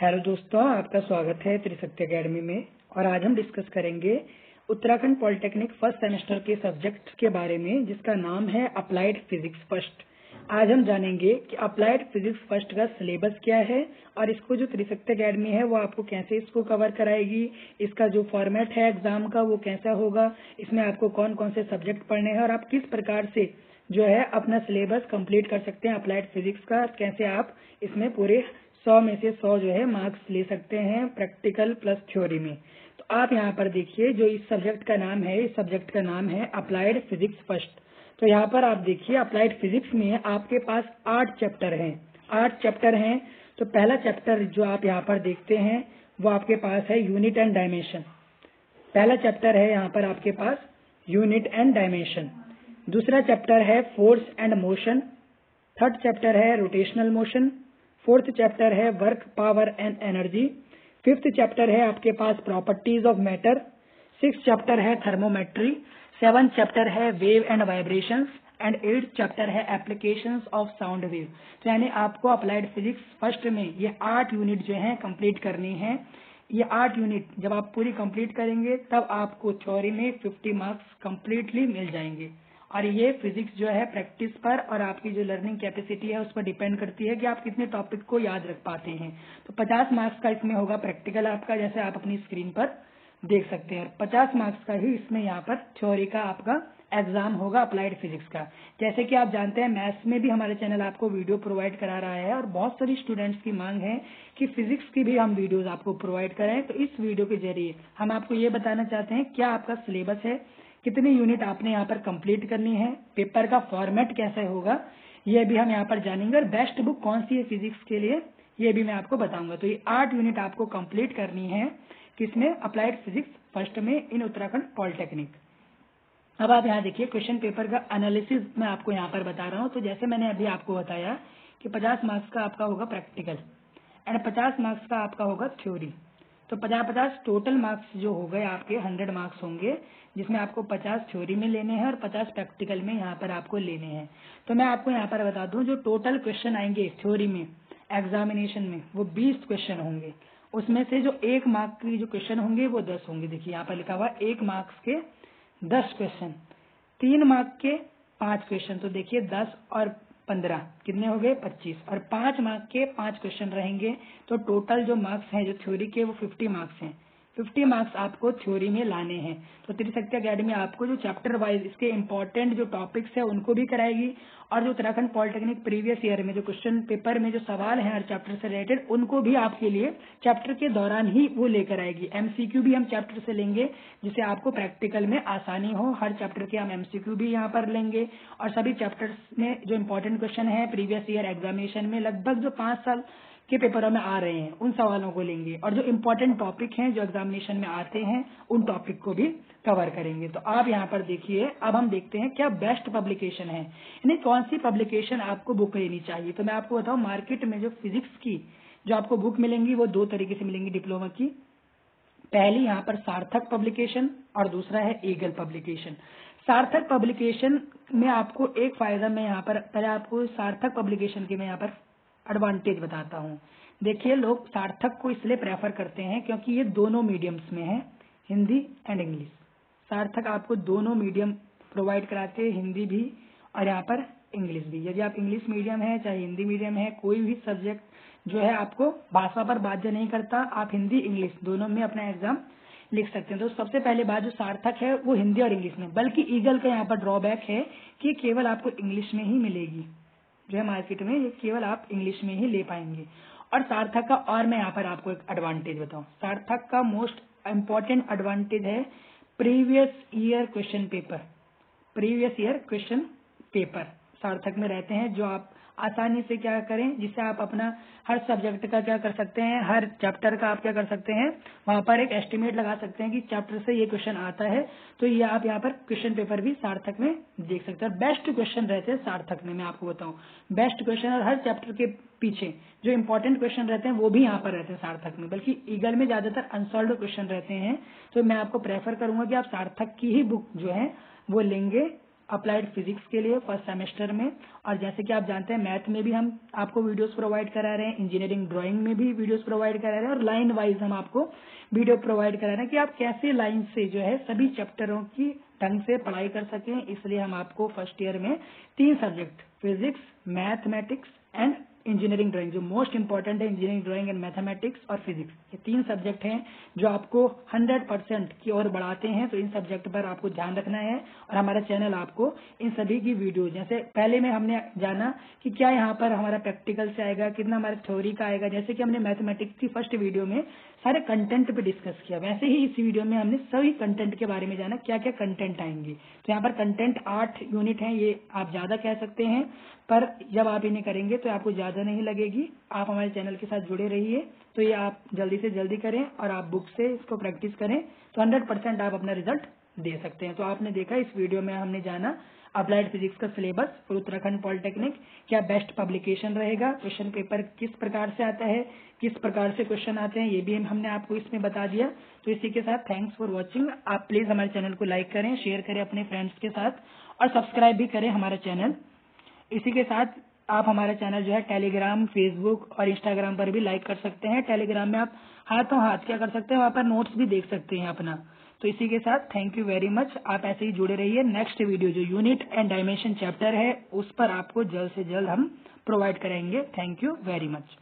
Hello दोस्तों, आपका स्वागत है त्रिशक्ति एकेडमी में। और आज हम डिस्कस करेंगे उत्तराखंड पॉलिटेक्निक फ़र्स्ट सेमेस्टर के सब्जेक्ट के बारे में, जिसका नाम है अप्लाइड फिजिक्स फ़र्स्ट आज हम जानेंगे कि अप्लाइड फिजिक्स फ़र्स्ट का सिलेबस क्या है, और इसको जो त्रिशक्ति अकेडमी है, वो आपको कैसे इसको कवर कराएगी, इसका जो फॉर्मेट है एग्ज़ाम का, वो कैसा होगा, इसमें आपको कौन कौन से सब्जेक्ट पढ़ने हैं, और आप किस प्रकार से जो है अपना सिलेबस कंप्लीट कर सकते हैं अप्लाइड फिजिक्स का, कैसे आप इसमें पूरे सौ में से सौ जो है मार्क्स ले सकते हैं प्रैक्टिकल प्लस थ्योरी में। तो आप यहाँ पर देखिए, जो इस सब्जेक्ट का नाम है, इस सब्जेक्ट का नाम है अप्लाइड फिजिक्स फ़र्स्ट तो यहाँ पर आप देखिए अप्लाइड फिजिक्स में आपके पास आठ चैप्टर हैं। आठ चैप्टर हैं। तो पहला चैप्टर जो आप यहाँ पर देखते हैं, वो आपके पास है यूनिट एंड डायमेंशन पहला चैप्टर है यहाँ पर आपके पास यूनिट एंड डायमेंशन दूसरा चैप्टर है force and motion third chapter है रोटेशनल मोशन फोर्थ चैप्टर है work, power and energy. Fifth chapter है आपके पास properties of matter. Six chapter है थर्मोमेट्री। सेवन चैप्टर है wave and vibrations. And eight chapter है application of sound wave. तो यानी आपको अप्लाइड फिजिक्स फ़र्स्ट में ये आठ यूनिट जो है कंप्लीट करनी है। ये आठ यूनिट जब आप पूरी कंप्लीट करेंगे तब आपको थ्योरी में फिफ्टी मार्क्स कंप्लीटली मिल जाएँगे। और ये फिजिक्स जो है प्रैक्टिस पर और आपकी जो लर्निंग कैपेसिटी है उस पर डिपेंड करती है कि आप कितने टॉपिक को याद रख पाते हैं। तो 50 मार्क्स का इसमें होगा प्रैक्टिकल आपका, जैसे आप अपनी स्क्रीन पर देख सकते हैं। पचास मार्क्स का ही इसमें यहाँ पर थ्योरी का आपका एग्ज़ाम होगा अप्लाइड फिजिक्स का। जैसे कि आप जानते हैं मैथ्स में भी हमारे चैनल आपको वीडियो प्रोवाइड करा रहा है और बहुत सारी स्टूडेंट्स की मांग है कि फिजिक्स की भी हम वीडियोस आपको प्रोवाइड करें। तो इस वीडियो के ज़रिए हम आपको ये बताना चाहते हैं, क्या आपका सिलेबस है? कितनी यूनिट आपने यहाँ पर कंप्लीट करनी है? पेपर का फॉर्मेट कैसे होगा? ये भी हम यहाँ पर जानेंगे। और बेस्ट बुक कौन सी है फिजिक्स के लिए? ये भी मैं आपको बताऊँगा। तो ये आठ यूनिट आपको कंप्लीट करनी है, किसमें? अप्लाइड फिजिक्स फ़र्स्ट में इन उत्तराखंड पॉलिटेक्निक अब आप यहाँ देखिए क्वेश्चन पेपर का एनालिसिस मैं आपको यहाँ पर बता रहा हूँ। तो जैसे मैंने अभी आपको बताया कि 50 मार्क्स का आपका होगा प्रैक्टिकल एंड 50 मार्क्स का आपका होगा थ्योरी तो पचास पचास टोटल मार्क्स जो हो गए आपके हंड्रेड मार्क्स होंगे, जिसमें आपको पचास थ्योरी में लेने हैं और पचास प्रैक्टिकल में यहाँ पर आपको लेने हैं। तो मैं आपको यहाँ पर बता दूँ, जो टोटल क्वेश्चन आएँगे थ्योरी में एग्जामिनेशन में, वो बीस क्वेश्चन होंगे। उसमें से जो एक मार्क के जो क्वेश्चन होंगे, वो दस होंगे। देखिए, यहाँ पर लिखा हुआ एक मार्क्स के दस क्वेश्चन तीन मार्क के पाँच क्वेश्चन तो देखिए, दस और पंद्रह। कितने हो गए? पच्चीस। और पाँच मार्क के पाँच क्वेश्चन रहेंगे तो टोटल जो मार्क्स हैं, जो थ्योरी के, वो फिफ्टी मार्क्स हैं। फिफ्टी मार्क्स आपको थ्योरी में लाने हैं। तो त्रिशक्ति अकेडमी आपको जो चैप्टर वाइज इसके इम्पोर्टेंट जो टॉपिक्स है, उनको भी कराएगी और जो उत्तराखंड पॉलिटेक्निक प्रीवियस ईयर में जो क्वेश्चन पेपर में जो सवाल है हर चैप्टर से रिलेटेड उनको भी आपके लिए चैप्टर के दौरान ही वो लेकर आएगी। एमसीक्यू भी हम चैप्टर से लेंगे जिसे आपको प्रैक्टिकल में आसानी हो। हर चैप्टर के हम एमसीक्यू भी यहाँ पर लेंगे और सभी चैप्टर्स में जो इम्पोर्टेंट क्वेश्चन है प्रीवियस ईयर एग्जामिनेशन में लगभग जो पाँच साल के पेपरों में आ रहे हैं, उन सवालों को लेंगे। और जो इम्पोर्टेंट टॉपिक हैं, जो एग्जामिनेशन में आते हैं, उन टॉपिक को भी कवर करेंगे। तो आप यहाँ पर देखिए, अब हम देखते हैं क्या बेस्ट पब्लिकेशन है। यानी कौन सी पब्लिकेशन आपको बुक लेनी चाहिए? तो मैं आपको बताऊँ मार्केट में जो फिजिक्स की, जो आपको बुक मिलेंगी, वो दो तरीके से मिलेंगी डिप्लोमा की। पहली यहाँ पर सार्थक पब्लिकेशन और दूसरा है ईगल पब्लिकेशन सार्थक पब्लिकेशन में आपको एक फ़ायदा मैं यहाँ पर, पहले आपको सार्थक पब्लिकेशन के मैं यहाँ पर एडवांटेज बताता हूँ। देखिए, लोग सार्थक को इसलिए प्रेफर करते हैं क्योंकि ये दोनों मीडियम्स में है, हिंदी एंड इंग्लिश सार्थक आपको दोनों मीडियम प्रोवाइड कराते हैं, हिंदी भी और यहाँ पर इंग्लिश भी। यदि आप इंग्लिश मीडियम है, चाहे हिंदी मीडियम है, कोई भी सब्जेक्ट जो है आपको भाषा पर बाध्य नहीं करता, आप हिंदी इंग्लिश दोनों में अपना एग्ज़ाम लिख सकते हैं। तो सबसे पहले बात जो सार्थक है, वो हिंदी और इंग्लिश में। बल्कि ईगल का यहाँ पर ड्रॉबैक है कि केवल आपको इंग्लिश में ही मिलेगी। जो है मार्केट में, ये केवल आप इंग्लिश में ही ले पाएँगे। और सार्थक का और मैं यहाँ पर आपको एक एडवांटेज बताऊँ। सार्थक का मोस्ट इम्पोर्टेंट एडवांटेज है previous year question paper previous year question paper Sarthak में रहते हैं, जो आप आसानी से क्या करें, जिससे आप अपना हर सब्जेक्ट का क्या कर सकते हैं, हर चैप्टर का आप क्या कर सकते हैं, वहाँ पर एक एस्टिमेट लगा सकते हैं कि चैप्टर से ये क्वेश्चन आता है। तो ये आप यहाँ पर क्वेश्चन पेपर भी सार्थक में देख सकते हैं। बेस्ट क्वेश्चन रहते हैं सार्थक में, मैं आपको बताऊँ। बेस्ट क्वेश्चन और हर चैप्टर के पीछे जो इंपॉर्टेंट क्वेश्चन रहते हैं, वो भी यहाँ पर रहते हैं सार्थक में। बल्कि ईगल में ज़्यादातर अनसॉल्व क्वेश्चन रहते हैं। तो मैं आपको प्रेफर करूँगा कि आप सार्थक की ही बुक जो है, वो लेंगे। अप्लाइड फिजिक्स के लिए फ़र्स्ट सेमेस्टर में। और जैसे कि आप जानते हैं मैथ में भी हम आपको वीडियोस प्रोवाइड करा रहे हैं इंजीनियरिंग ड्राइंग में भी वीडियोस प्रोवाइड करा रहे हैं, और लाइन वाइज हम आपको वीडियो प्रोवाइड करा रहे हैं कि आप कैसे लाइन से जो है सभी चैप्टरों की ढंग से पढ़ाई कर सकें। इसलिए हम आपको फ़र्स्ट ईयर में तीन subject physics mathematics and engineering drawing जो मोस्ट इंपॉर्टेंट है इंजीनियरिंग ड्राइंग एंड मैथमेटिक्स और फिजिक्स ये तीन सब्जेक्ट हैं जो आपको 100 परसेंट की ओर बढ़ाते हैं तो इन सब्जेक्ट पर आपको ध्यान रखना है और हमारा चैनल आपको इन सभी की वीडियो जैसे पहले में हमने जाना कि क्या यहाँ पर हमारा प्रैक्टिकल से आएगा, कितना हमारा थ्योरी का आएगा, जैसे कि हमने मैथमेटिक्स की फ़र्स्ट वीडियो में सारे कंटेंट पे डिस्कस किया, वैसे ही इस वीडियो में हमने सभी कंटेंट के बारे में जाना क्या क्या कंटेंट आएँगे। तो यहाँ पर कंटेंट आठ यूनिट है, ये आप ज़्यादा कह सकते हैं, पर जब आप इन्हें करेंगे तो आपको ज़्यादा नहीं लगेगी। आप हमारे चैनल के साथ जुड़े रहिए। तो ये आप जल्दी से जल्दी करें और आप बुक से इसको प्रैक्टिस करें। तो हंड्रेड परसेंट आप अपना रिज़ल्ट दे सकते हैं। तो आपने देखा इस वीडियो में हमने जाना अप्लाइड फिजिक्स का सिलेबस और उत्तराखंड पॉलिटेक्निक, क्या बेस्ट पब्लिकेशन रहेगा, क्वेश्चन पेपर किस प्रकार से आता है, किस प्रकार से क्वेश्चन आते हैं, ये भी हमने आपको इसमें बता दिया। तो इसी के साथ थैंक्स फॉर वॉचिंग आप प्लीज़ हमारे चैनल को लाइक करें शेयर करें अपने फ्रेंड्स के साथ और सब्सक्राइब भी करें हमारा चैनल इसी के साथ आप हमारा चैनल जो है टेलीग्राम फेसबुक और इंस्टाग्राम पर भी लाइक कर सकते हैं। टेलीग्राम में आप हाथों हाथ क्या कर सकते हैं, वहाँ पर नोट्स भी देख सकते हैं अपना। तो इसी के साथ थैंक यू वेरी मच आप ऐसे ही जुड़े रहिए। नेक्स्ट वीडियो जो यूनिट एंड डायमेंशन चैप्टर है, उस पर आपको जल्द से जल्द हम प्रोवाइड करेंगे। Thank you very much